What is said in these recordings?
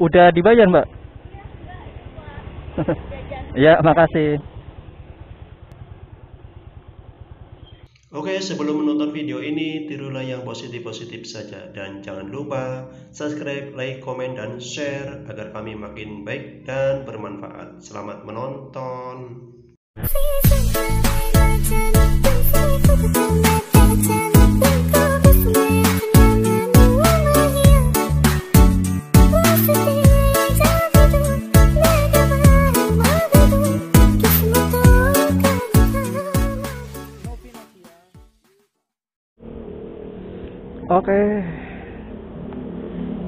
Udah dibayar, Mbak? ya, makasih. Oke, sebelum menonton video ini, tirulah yang positif-positif saja. Dan jangan lupa subscribe, like, komen, dan share agar kami makin baik dan bermanfaat. Selamat menonton. Oke.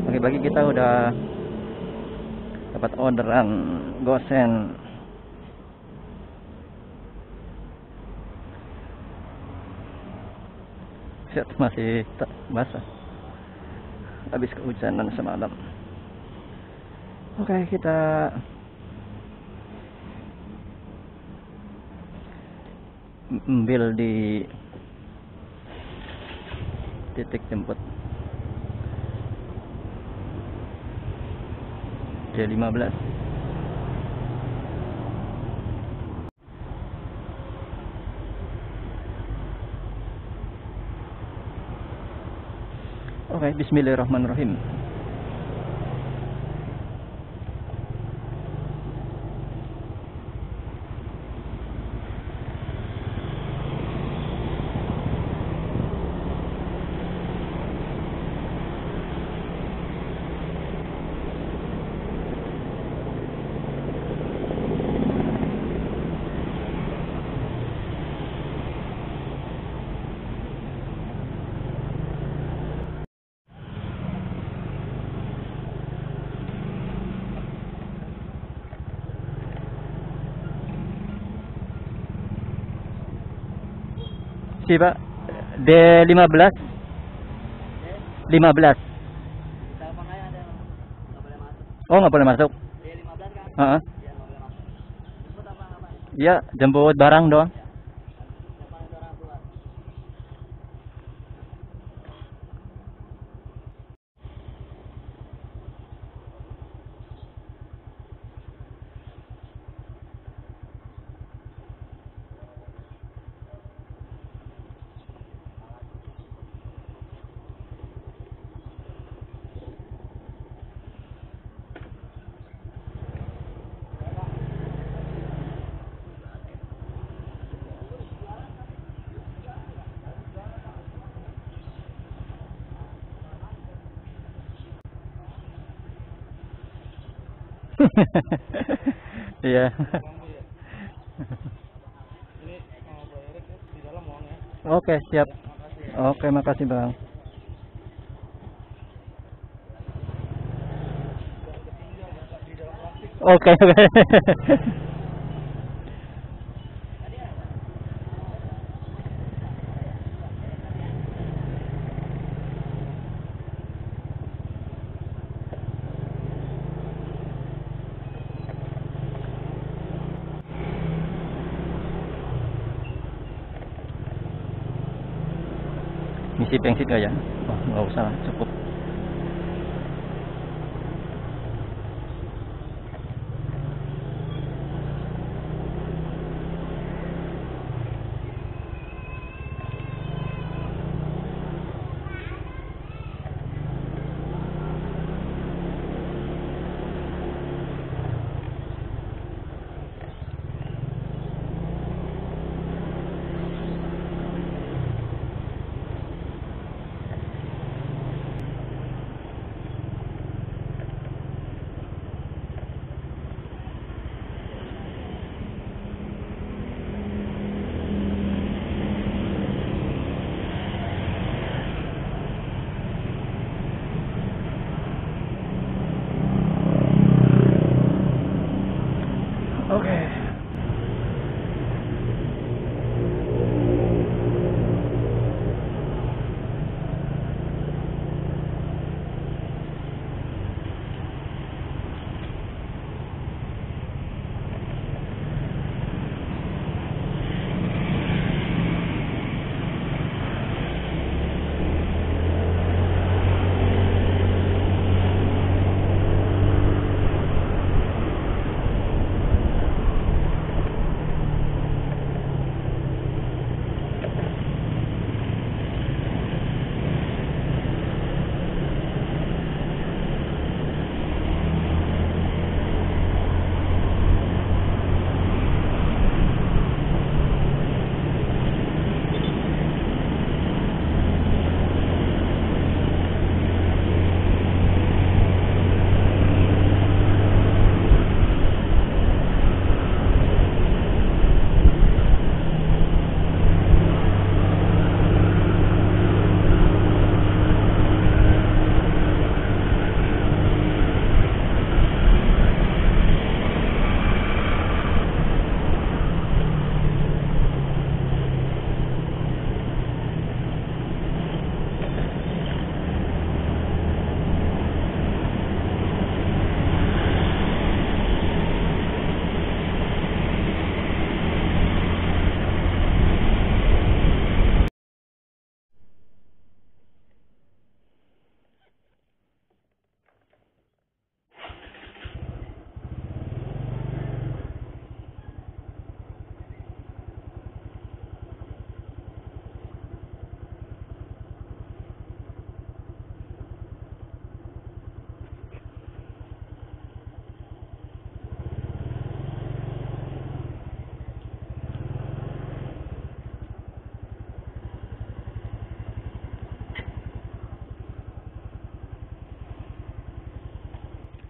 Pagi-pagi kita udah dapat orderan gosen. Set masih basah. Habis kehujanan semalam. Oke, kita ambil di titik jemput D15 Oke, bismillahirrahmanirrahim. Si Pak. D15 15 Oh nggak boleh masuk. Heeh. Iya jemput barang doang Iya. Oke siap. Oke makasih bang. Oke oke Ngisi bensin gak ya? Oh, nggak usah lah, cukup.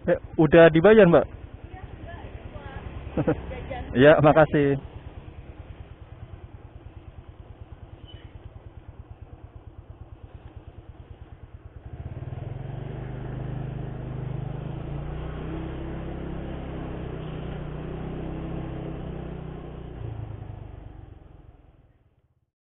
Eh, udah dibayar, Mbak? ya, makasih.